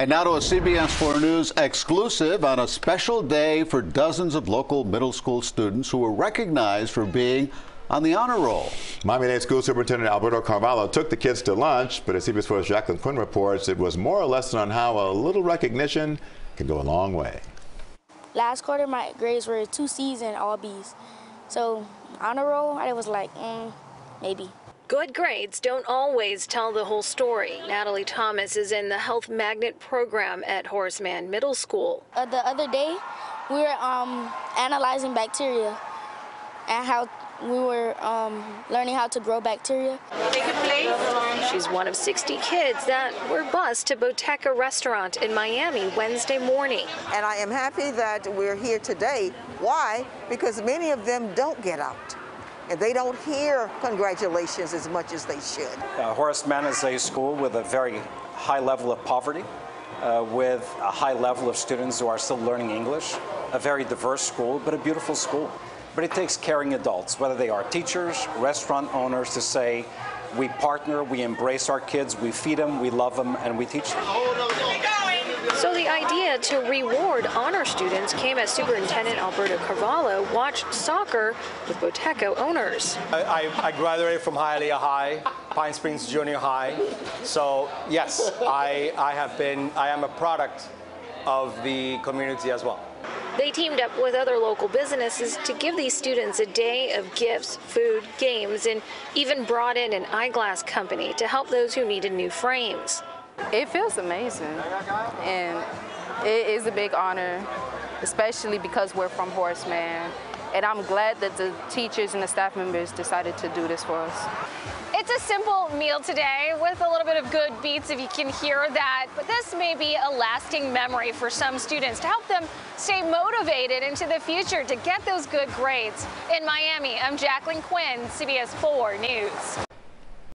And now to a CBS 4 News exclusive on a special day for dozens of local middle school students who were recognized for being on the honor roll. Miami-Dade School Superintendent Alberto Carvalho took the kids to lunch, but as CBS 4's Jacqueline Quynh reports, it was more a lesson on how a little recognition can go a long way. Last quarter, my grades were two C's and all B's. So honor roll, I was like, mm, maybe. Good grades don't always tell the whole story. Natalie Thomas is in the Health Magnet program at Horace Mann Middle School. Uh, the other day, we were um, analyzing bacteria and how we were um, learning how to grow bacteria. She's one of 60 kids that were bused to Boteco restaurant in Miami Wednesday morning. And I am happy that we're here today. Why? Because many of them don't get out and they don't hear congratulations as much as they should. Uh, Horace Mann is a school with a very high level of poverty, uh, with a high level of students who are still learning English, a very diverse school, but a beautiful school. But it takes caring adults, whether they are teachers, restaurant owners, to say, we partner, we embrace our kids, we feed them, we love them, and we teach them. So the idea to reward honor students came as Superintendent Alberto Carvalho watched soccer with Boteco owners. I, I graduated from Hialeah High, Pine Springs Junior High. So yes, I, I have been, I am a product of the community as well. They teamed up with other local businesses to give these students a day of gifts, food, games, and even brought in an eyeglass company to help those who needed new frames. It feels amazing, and it is a big honor, especially because we're from Horace Mann. And I'm glad that the teachers and the staff members decided to do this for us. It's a simple meal today with a little bit of good beats if you can hear that, but this may be a lasting memory for some students to help them stay motivated into the future to get those good grades. In Miami, I'm Jacqueline Quynh, CBS 4 News.